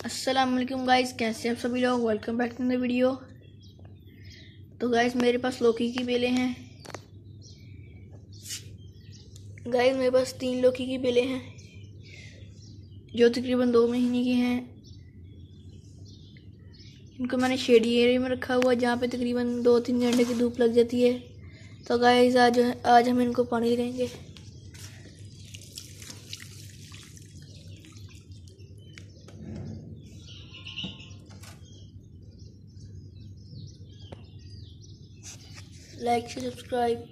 अस्सलाम वालेकुम गाइस कैसे हैं सभी लोग? Welcome back to the video तो गाइस मेरे पास लौकी की बेलें हैं। गाइस मेरे पास तीन लौकी की बेलें हैं, जो तकरीबन दो महीने की हैं। इनको मैंने शेडी एरिया में रखा हुआ जहाँ पे तकरीबन दो तीन घंटे की धूप लग जाती है। तो गाइस आज आज हम इनको पानी देंगे like, share, subscribe.